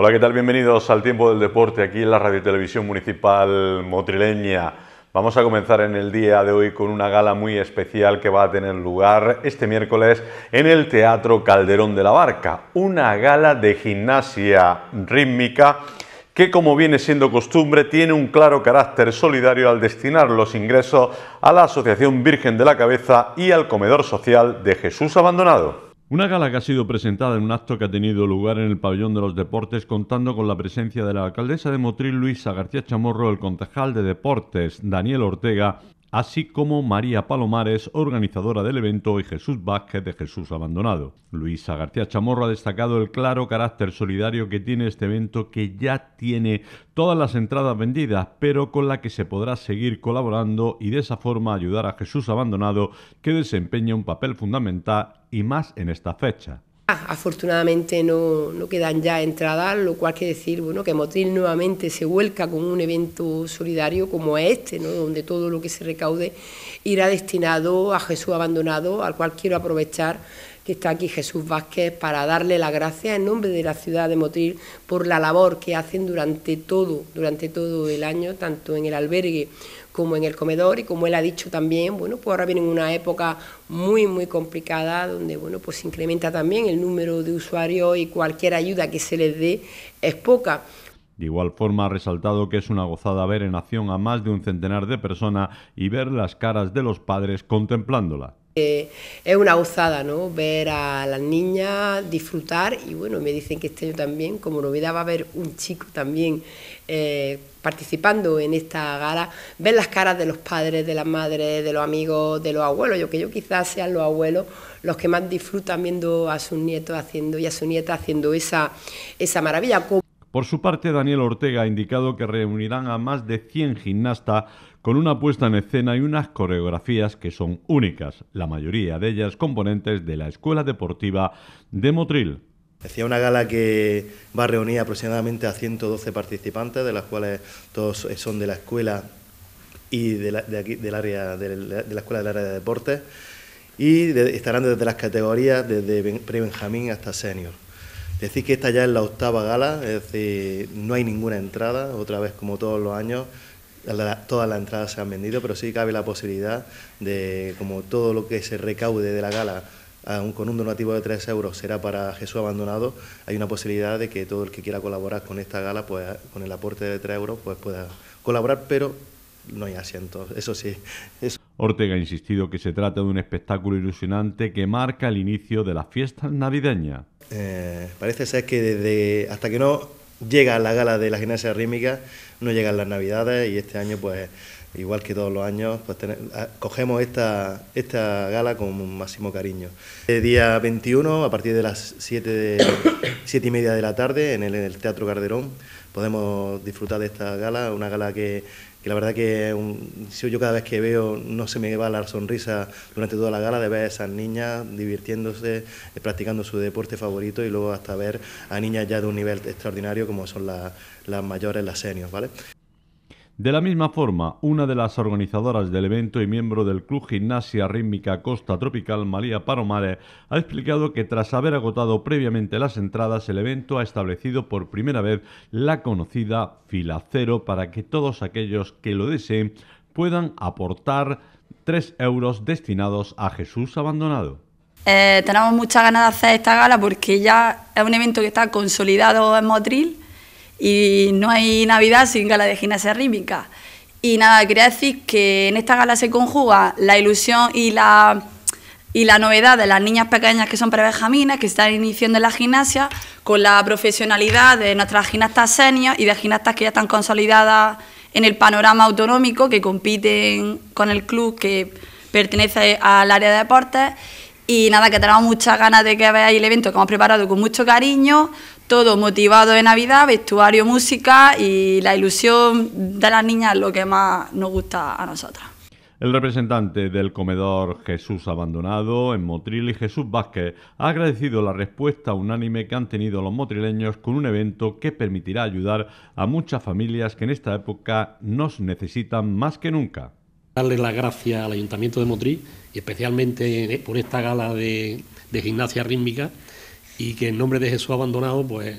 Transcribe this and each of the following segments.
Hola, ¿qué tal? Bienvenidos al Tiempo del Deporte aquí en la Radio Televisión Municipal Motrileña. Vamos a comenzar en el día de hoy con una gala muy especial que va a tener lugar este miércoles en el Teatro Calderón de la Barca. Una gala de gimnasia rítmica que como viene siendo costumbre tiene un claro carácter solidario al destinar los ingresos a la Asociación Virgen de la Cabeza y al Comedor Social de Jesús Abandonado. Una gala que ha sido presentada en un acto que ha tenido lugar en el pabellón de los deportes contando con la presencia de la alcaldesa de Motril Luisa García Chamorro, el concejal de deportes Daniel Ortega así como María Palomares, organizadora del evento, y Jesús Vázquez de Jesús Abandonado. Luisa García Chamorro ha destacado el claro carácter solidario que tiene este evento que ya tiene todas las entradas vendidas, pero con la que se podrá seguir colaborando y de esa forma ayudar a Jesús Abandonado que desempeña un papel fundamental y más en esta fecha. Afortunadamente no, quedan ya entradas, lo cual quiere decir bueno, que Motril nuevamente se vuelca con un evento solidario como este, donde todo lo que se recaude irá destinado a Jesús abandonado, al cual quiero aprovechar que está aquí Jesús Vázquez para darle las gracias en nombre de la ciudad de Motril por la labor que hacen durante todo, durante todo el año, tanto en el albergue como en el comedor y como él ha dicho también, bueno, pues ahora viene una época muy, muy complicada donde, bueno, pues se incrementa también el número de usuarios y cualquier ayuda que se les dé es poca. De igual forma ha resaltado que es una gozada ver en acción a más de un centenar de personas y ver las caras de los padres contemplándola. Es una gozada, ¿no? Ver a las niñas disfrutar y bueno, me dicen que este año también, como novedad va a haber un chico también eh, participando en esta gala, ver las caras de los padres, de las madres, de los amigos, de los abuelos, yo que yo quizás sean los abuelos los que más disfrutan viendo a sus nietos haciendo y a su nieta haciendo esa, esa maravilla. Por su parte, Daniel Ortega ha indicado que reunirán a más de 100 gimnastas con una puesta en escena y unas coreografías que son únicas, la mayoría de ellas componentes de la Escuela Deportiva de Motril. Decía una gala que va a reunir aproximadamente a 112 participantes, de las cuales todos son de la escuela y de, aquí, del área de la, escuela del área de deportes, y estarán desde las categorías desde pre-benjamín hasta senior. Decir que esta ya es la octava gala, es decir, no hay ninguna entrada, otra vez como todos los años, todas las entradas se han vendido, pero sí cabe la posibilidad de, como todo lo que se recaude de la gala, con un donativo de 3 euros será para Jesús Abandonado, hay una posibilidad de que todo el que quiera colaborar con esta gala, pues con el aporte de 3 euros, pues pueda colaborar, pero no hay asientos, eso sí. Ortega ha insistido que se trata de un espectáculo ilusionante que marca el inicio de las fiestas navideñas. Eh, parece ser que desde hasta que no llega la gala de la gimnasia rítmica, no llegan las navidades y este año pues igual que todos los años, pues cogemos esta, esta gala con máximo cariño. El día 21, a partir de las 7, siete y media de la tarde, en el, en el Teatro Carderón, podemos disfrutar de esta gala, una gala que que la verdad que yo cada vez que veo no se me va la sonrisa durante toda la gala de ver a esas niñas divirtiéndose, eh, practicando su deporte favorito y luego hasta ver a niñas ya de un nivel extraordinario como son las mayores, las seniors, ¿vale? De la misma forma, una de las organizadoras del evento y miembro del Club Gimnasia Rítmica Costa Tropical, María Paromare, ha explicado que tras haber agotado previamente las entradas, el evento ha establecido por primera vez la conocida fila cero para que todos aquellos que lo deseen puedan aportar 3 euros destinados a Jesús abandonado. Eh, tenemos muchas ganas de hacer esta gala porque ya es un evento que está consolidado en Motril y no hay Navidad sin gala de gimnasia rítmica. Y nada, quería decir que en esta gala se conjuga la ilusión y la, y la novedad de las niñas pequeñas que son prebenjamines, que están iniciando en la gimnasia, con la profesionalidad de nuestras gimnastas senior y de gimnastas que ya están consolidadas en el panorama autonómico, que compiten con el club que pertenece al área de deportes. Y nada, que tenemos muchas ganas de que veáis el evento que hemos preparado con mucho cariño, todo motivado de Navidad, vestuario, música y la ilusión de las niñas es lo que más nos gusta a nosotras. El representante del comedor Jesús Abandonado en Motril y Jesús Vázquez ha agradecido la respuesta unánime que han tenido los motrileños con un evento que permitirá ayudar a muchas familias que en esta época nos necesitan más que nunca. Darle las gracias al Ayuntamiento de Motril y especialmente por esta gala de, de gimnasia rítmica y que en nombre de Jesús abandonado, pues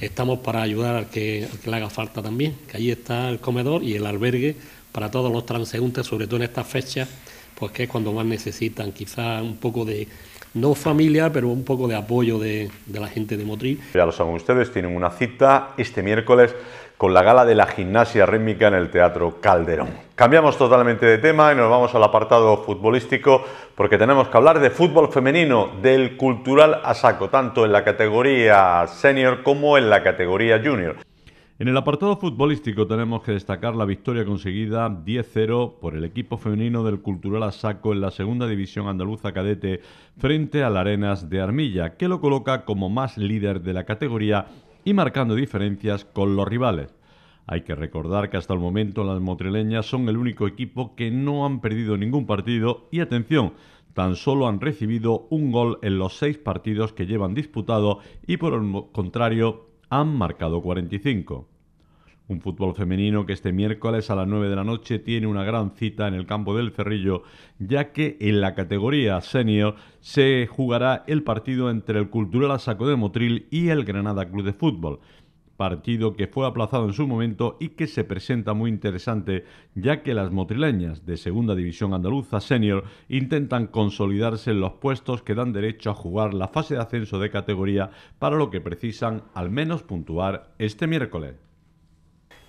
estamos para ayudar al que, al que le haga falta también, que allí está el comedor y el albergue para todos los transeúntes, sobre todo en estas fechas, pues que es cuando más necesitan quizás un poco de, no familia, pero un poco de apoyo de, de la gente de Motril. Ya lo saben ustedes, tienen una cita este miércoles con la gala de la gimnasia rítmica en el Teatro Calderón. Cambiamos totalmente de tema y nos vamos al apartado futbolístico porque tenemos que hablar de fútbol femenino, del cultural a saco, tanto en la categoría senior como en la categoría junior. En el apartado futbolístico tenemos que destacar la victoria conseguida 10-0 por el equipo femenino del Cultural Asaco en la segunda división andaluza cadete frente al Arenas de Armilla, que lo coloca como más líder de la categoría y marcando diferencias con los rivales. Hay que recordar que hasta el momento las motrileñas son el único equipo que no han perdido ningún partido y atención, tan solo han recibido un gol en los seis partidos que llevan disputado y por el contrario han marcado 45. Un fútbol femenino que este miércoles a las 9 de la noche tiene una gran cita en el campo del Cerrillo, ya que en la categoría senior se jugará el partido entre el Cultural Saco de Motril y el Granada Club de Fútbol. Partido que fue aplazado en su momento y que se presenta muy interesante, ya que las motrileñas de Segunda División Andaluza Senior intentan consolidarse en los puestos que dan derecho a jugar la fase de ascenso de categoría, para lo que precisan al menos puntuar este miércoles.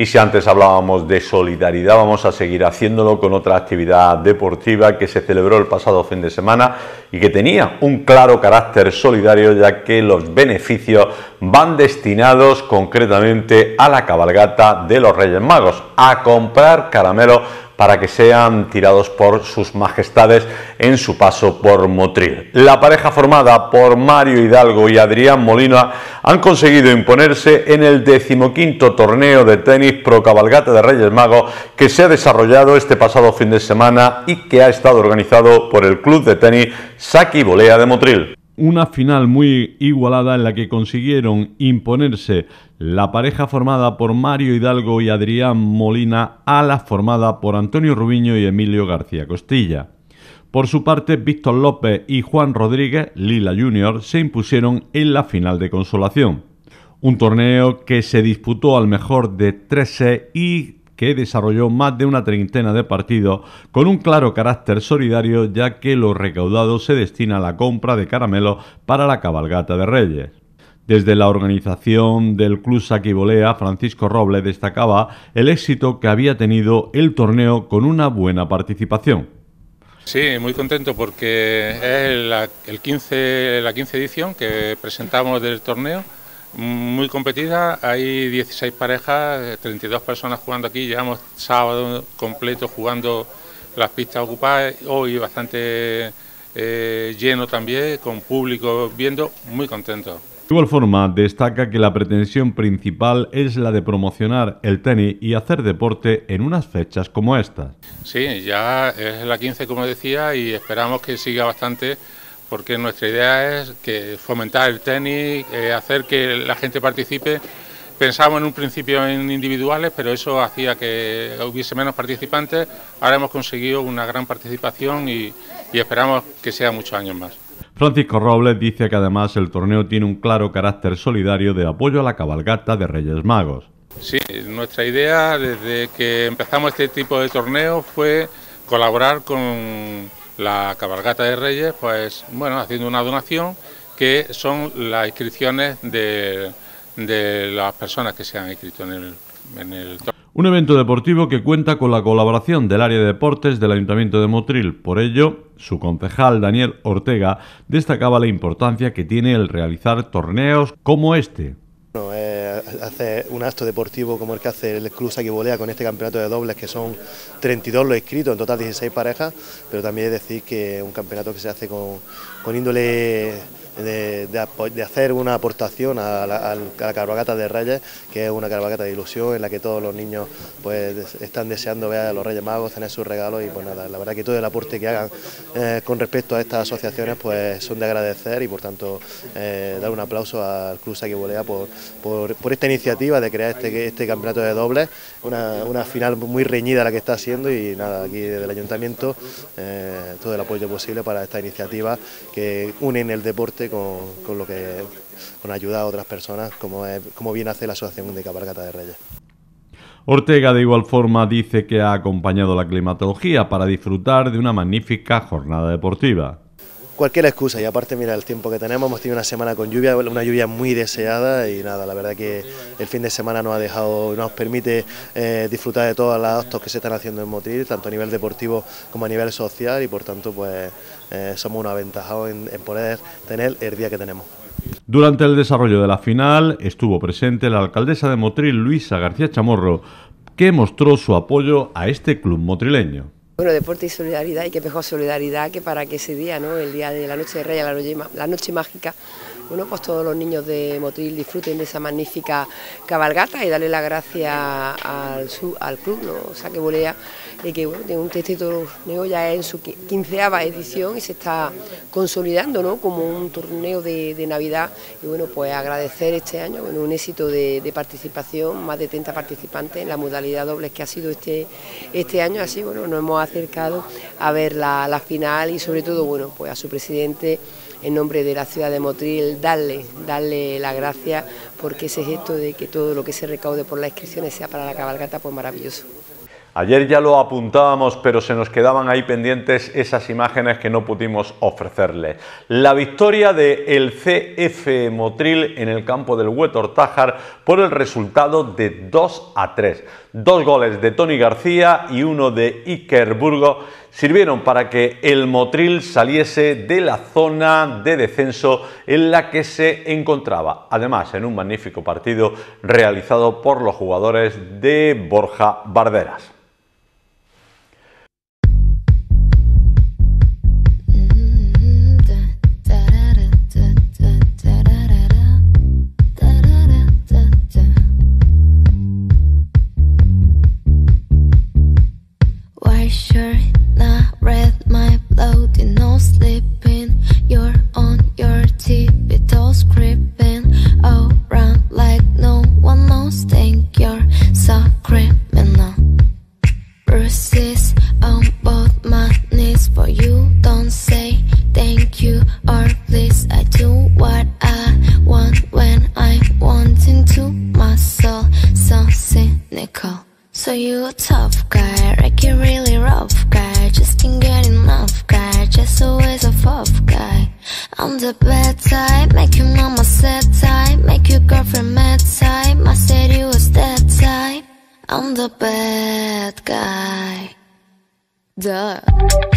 Y si antes hablábamos de solidaridad, vamos a seguir haciéndolo con otra actividad deportiva que se celebró el pasado fin de semana y que tenía un claro carácter solidario ya que los beneficios van destinados concretamente a la cabalgata de los Reyes Magos, a comprar caramelos para que sean tirados por sus majestades en su paso por Motril. La pareja formada por Mario Hidalgo y Adrián Molina han conseguido imponerse en el decimoquinto torneo de tenis pro cabalgata de Reyes Magos que se ha desarrollado este pasado fin de semana y que ha estado organizado por el club de tenis Saki Bolea de Motril una final muy igualada en la que consiguieron imponerse la pareja formada por Mario Hidalgo y Adrián Molina a la formada por Antonio Rubiño y Emilio García Costilla. Por su parte, Víctor López y Juan Rodríguez, Lila Jr., se impusieron en la final de consolación. Un torneo que se disputó al mejor de 13 y que desarrolló más de una treintena de partidos con un claro carácter solidario ya que lo recaudado se destina a la compra de caramelos para la cabalgata de Reyes. Desde la organización del Club Saquibolea, Francisco Robles destacaba el éxito que había tenido el torneo con una buena participación. Sí, muy contento porque es la, el 15, la 15 edición que presentamos del torneo muy competida, hay 16 parejas, 32 personas jugando aquí, llevamos sábado completo jugando las pistas ocupadas, hoy bastante eh, lleno también, con público viendo, muy contento. De igual forma, destaca que la pretensión principal es la de promocionar el tenis y hacer deporte en unas fechas como estas. Sí, ya es la 15 como decía y esperamos que siga bastante porque nuestra idea es que fomentar el tenis, eh, hacer que la gente participe. Pensábamos en un principio en individuales, pero eso hacía que hubiese menos participantes. Ahora hemos conseguido una gran participación y, y esperamos que sea muchos años más. Francisco Robles dice que además el torneo tiene un claro carácter solidario de apoyo a la cabalgata de Reyes Magos. Sí, nuestra idea desde que empezamos este tipo de torneo fue colaborar con la cabalgata de Reyes, pues bueno, haciendo una donación que son las inscripciones de, las personas que se han inscrito en el, en un evento deportivo que cuenta con la colaboración del área de deportes del Ayuntamiento de Motril. Por ello, su concejal Daniel Ortega destacaba la importancia que tiene el realizar torneos como este. Bueno, eh, hace un acto deportivo como el que hace el Club Saquibolea con este campeonato de dobles, que son 32 los inscritos, en total 16 parejas, pero también es decir que un campeonato que se hace con, con índole de, hacer una aportación a la, a de Reyes, que es una cabalgata de ilusión en la que todos los niños pues están deseando ver a los Reyes Magos, tener sus regalos y pues nada, la verdad que todo el aporte que hagan eh, con respecto a estas asociaciones pues son de agradecer y por tanto eh, dar un aplauso al Club Saquibolea por, por, por, esta iniciativa de crear este, este campeonato de dobles, una, una, final muy reñida la que está haciendo y nada, aquí desde el Ayuntamiento eh, todo el apoyo posible para esta iniciativa que unen el deporte con, lo que con ayuda a otras personas, como, como bien hace la Asociación de Cabalgata de Reyes. Ortega de igual forma dice que ha acompañado la climatología para disfrutar de una magnífica jornada deportiva cualquier excusa y aparte mira el tiempo que tenemos, hemos tenido una semana con lluvia, una lluvia muy deseada y nada, la verdad que el fin de semana nos ha dejado, nos permite eh, disfrutar de todos los actos que se están haciendo en Motril, tanto a nivel deportivo como a nivel social y por tanto pues eh, somos una aventajados en, en poder tener el día que tenemos. Durante el desarrollo de la final estuvo presente la alcaldesa de Motril, Luisa García Chamorro, que mostró su apoyo a este club motrileño. Bueno, deporte y solidaridad, y qué mejor solidaridad que para que ese ddía, ¿no? el día de la noche de Reyes, la noche, la noche mágica, bueno, pues todos los niños de Motril disfruten de esa magnífica cabalgata y darle la gracia al, al club, ¿no? o sea, que volea, y que bueno, tiene un torneo ya en su quinceava edición y se está consolidando ¿no? como un torneo de, Navidad y bueno, pues agradecer este año bueno, un éxito de, participación, más de 30 participantes en la modalidad doble que ha sido este, este año, así bueno, nos hemos acercado a ver la, la final y sobre todo bueno, pues a su presidente en nombre de la ciudad de Motril, darle, darle la gracia porque ese gesto de que todo lo que se recaude por las inscripciones sea para la cabalgata, pues maravilloso. Ayer ya lo apuntábamos, pero se nos quedaban ahí pendientes esas imágenes que no pudimos ofrecerle. La victoria de el CF Motril en el campo del Huetor Tájar por el resultado de 2 a 3. Dos goles de Tony García y uno de Iker Burgo sirvieron para que el Motril saliese de la zona de descenso en la que se encontraba. Además, en un magnífico partido realizado por los jugadores de Borja Barderas. So you a tough guy, wrecking really rough guy. Just can't get enough guy, just always a tough guy. I'm the bad type, make your mama sad type. Make your girlfriend mad type, I said you was that type. I'm the bad guy. Duh.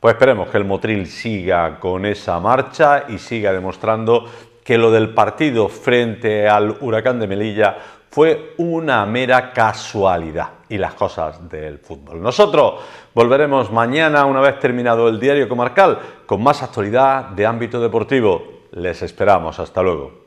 Pues esperemos que el Motril siga con esa marcha y siga demostrando que lo del partido frente al huracán de Melilla fue una mera casualidad y las cosas del fútbol. Nosotros volveremos mañana, una vez terminado el diario comarcal, con más actualidad de ámbito deportivo. Les esperamos. Hasta luego.